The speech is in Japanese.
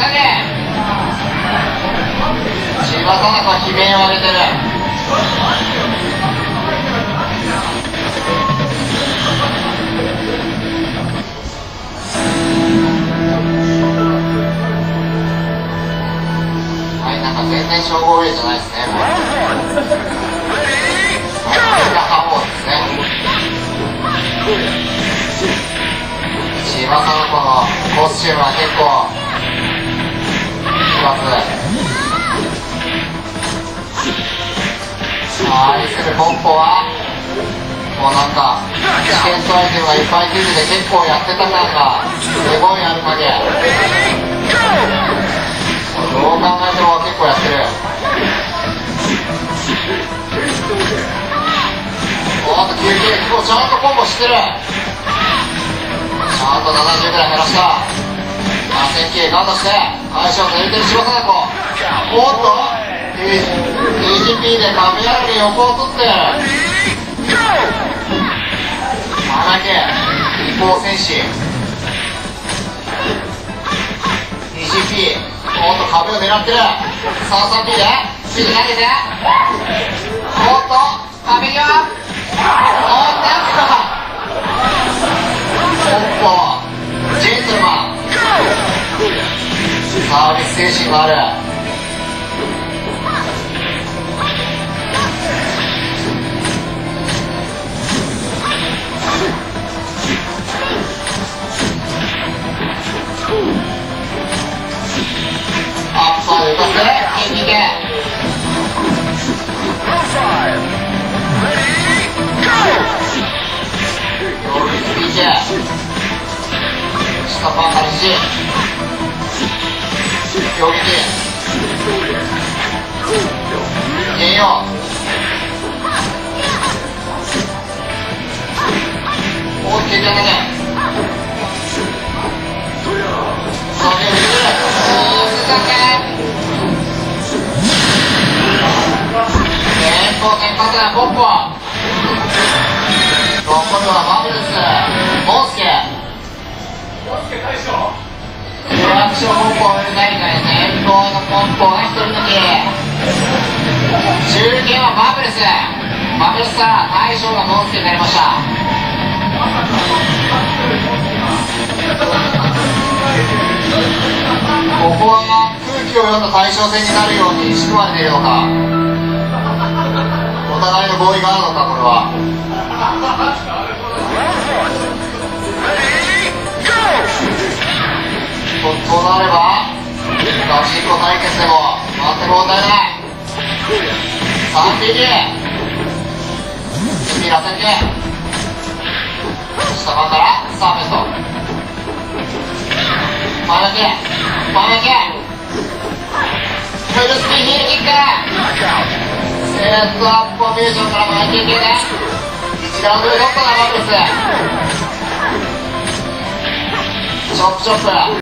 千葉田中悲鳴を上げてる。はいなんか全然称号上じゃないですね。もうはいこれが覇王ですね。千葉さんのこのコスチュームは結構。奇抜さあ愛するポッポはもうなんかチケットアイがいっぱいついてて結構やってた感がすごいある影どう考えても結構やってる。おっと休憩もうちゃんとコンボしてる。ちゃんと70ぐらい減らした。あ線形ガードして相性抜いてる柴田子おっと AGP で亀山に横を取って。花毛一方戦士 EGP おっと壁を狙ってる。さあ 3P で P で投げて。おっと壁際おっとサービス精神がある。アッパーで打たせて。右で両立 PJ 下パン開始攻撃ゲンヨおっ経験だねさあゲンる鈴竹連邦戦勝ったポッポ残るはマブルスモンスケリアクションポンポを入れないから連邦のポンポンが一人抜き中継はマブルス。マブルスから大将がモンスケになりました。ここは空気を読んだ対象戦になるように仕組まれているのか。お互いの合意があるのかこれは。ととなればガチンコ対決でも全く問題ない3匹次らせて。下番からサーフェスト真抜け真抜けフルスピンヒールキックセットアップフォーメーションから前傾系で1ラウンドで取ったなマブルスチョップチョップ